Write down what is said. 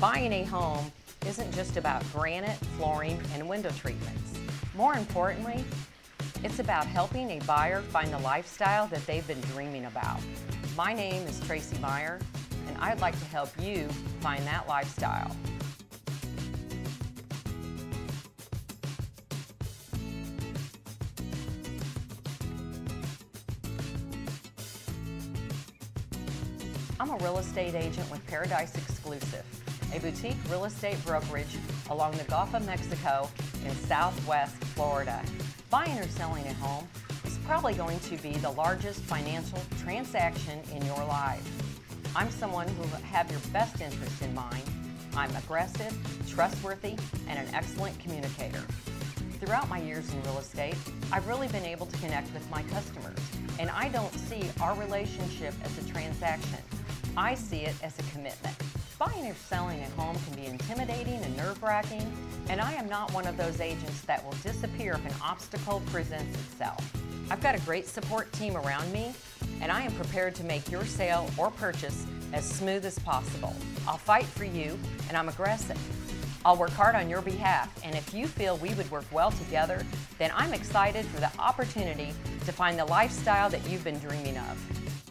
Buying a home isn't just about granite, flooring, and window treatments. More importantly, it's about helping a buyer find the lifestyle that they've been dreaming about. My name is Tracy Meyer, and I'd like to help you find that lifestyle. I'm a real estate agent with Paradise Exclusive, a boutique real estate brokerage along the Gulf of Mexico in southwest Florida. Buying or selling a home is probably going to be the largest financial transaction in your life. I'm someone who will have your best interest in mind. I'm aggressive, trustworthy, and an excellent communicator. Throughout my years in real estate, I've really been able to connect with my customers, and I don't see our relationship as a transaction. I see it as a commitment. Buying or selling a home can be intimidating and nerve-wracking, and I am not one of those agents that will disappear if an obstacle presents itself. I've got a great support team around me, and I am prepared to make your sale or purchase as smooth as possible. I'll fight for you, and I'm aggressive. I'll work hard on your behalf, and if you feel we would work well together, then I'm excited for the opportunity to find the lifestyle that you've been dreaming of.